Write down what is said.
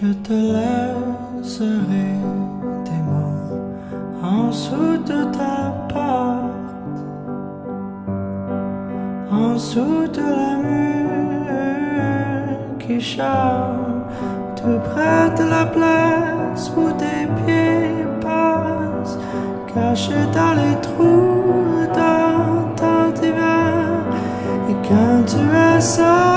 Je te laisserai tes mots en dessous de ta porte, en dessous de la mur qui charme. tout près de la place où tes pieds passent, cachés dans les trous dans ton divan. Et quand tu es ça